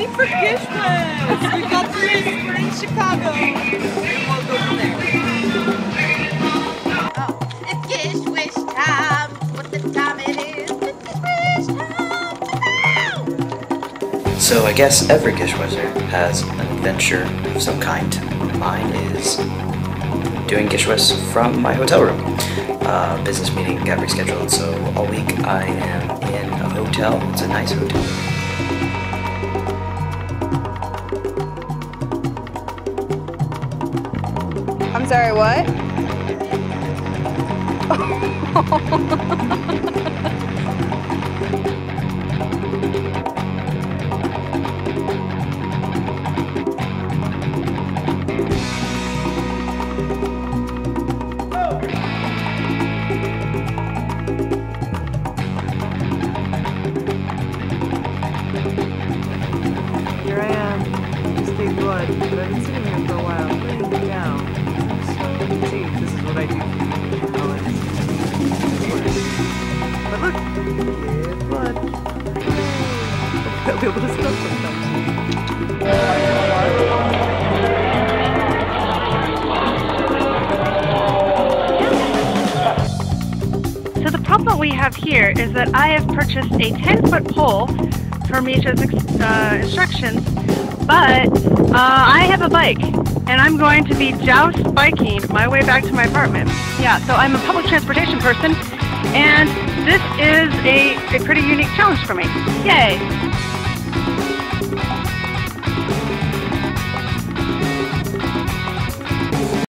ready for Gish We got the. We're in Chicago. We'll go from there. Oh, it's Gish time. What the time it is? It's Gish time. So I guess every Gishwizard has an adventure of some kind. Mine is doing GISHWHES from my hotel room. Uh, business meeting got rescheduled, so all week I am in a hotel. It's a nice hotel. Sorry, what? Here I am. Just gave blood, but I've been sitting here for a while, blood. I'll be able to sometimes. So the problem we have here is that I have purchased a 10 foot pole for Misha's uh, instructions, but uh, I have a bike and I'm going to be joust biking my way back to my apartment. Yeah, so I'm a public transportation person and this is a, a pretty unique challenge for me. Yay!